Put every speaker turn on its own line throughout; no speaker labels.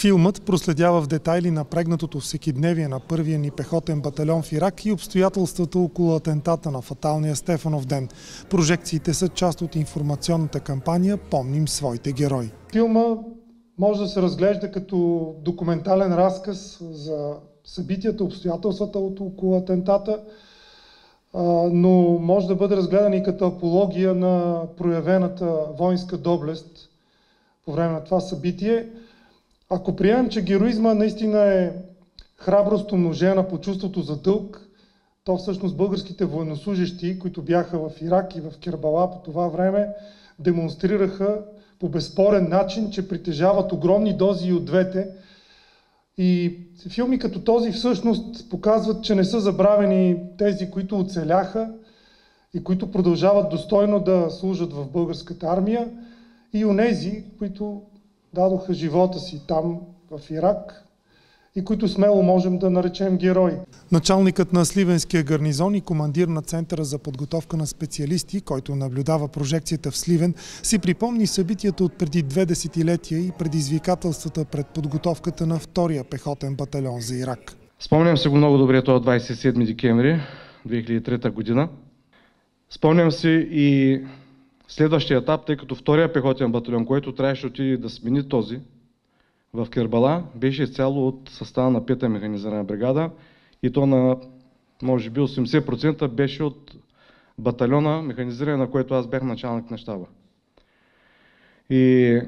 Филмът проследява в детайли напрегнатото всекидневие на първия ни пехотен батальон в Ирак и обстоятелствата около атентата на фаталния Стефанов ден. Прожекциите са част от информационната кампания «Помним своите герои». Филма може да се разглежда като документален разказ за събитията, обстоятелствата около атентата, но може да бъде разгледан и като апология на проявената воинска доблест по време на това събитие. Ако приемем, че героизма наистина е храброст умножена по чувството за дълг, то всъщност българските военнослужащи, които бяха в Ирак и в Кербала по това време, демонстрираха по безспорен начин, че притежават огромни дози и от двете. И филми като този всъщност показват, че не са забравени тези, които оцеляха и които продължават достойно да служат в българската армия и онези, които дадоха живота си там в Ирак и които смело можем да наречем герои. Началникът на Сливенския гарнизон и командир на Центъра за подготовка на специалисти, който наблюдава прожекцията в Сливен, си припомни събитията от преди две десетилетия и предизвикателствата пред подготовката на втория пехотен батальон за Ирак.
Спомням се го много добре това 27 декември 2003 година. Спомням си и следващия етап, тъй като втория пехотен батальон, който трябваше отиде да смени този в Кербала, беше цяло от състава на пета механизирана бригада и то на може би 80% беше от батальона механизиране, на което аз бях началник на щаба. И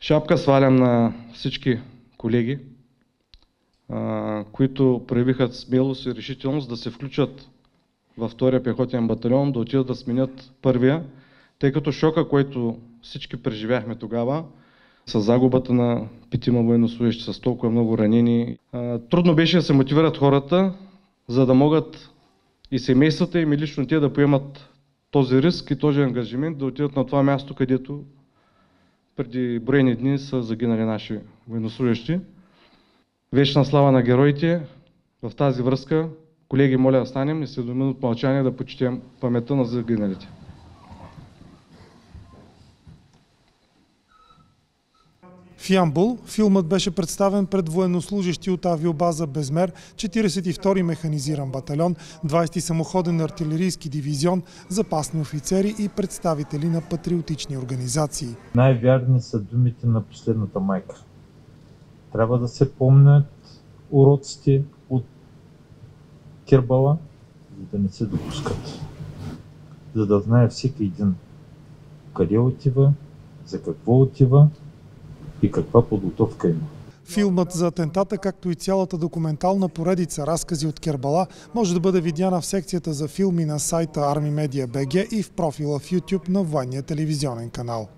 шапка свалям на всички колеги, които проявиха смелост и решителност да се включат във втория пехотен батальон, да отидат да сменят първия, тъй като шока, който всички преживяхме тогава, с загубата на петима военнослужащи, с толкова много ранени. Трудно беше да се мотивират хората, за да могат и семействата им и лично те да поемат този риск и този ангажимент да отидат на това място, където преди броени дни са загинали наши военнослужащи. Вечна слава на героите. В тази връзка Колеги, моля да станем и се до минут мълчание да почетем паметта на загиналите.
В Ямбул филмът беше представен пред военнослужащи от авиобаза Безмер, 42-и механизиран батальон, 20-ти самоходен артилерийски дивизион, запасни офицери и представители на патриотични организации.
Най-вярни са думите на последната майка. Трябва да се помнят уроците от Кербала, за да не се допускат. За да знае всеки един къде отива, за какво отива и каква подготовка има.
Филмът за атентата, както и цялата документална поредица разкази от Кербала, може да бъде видяна в секцията за филми на сайта Army BG и в профила в YouTube на военния телевизионен канал.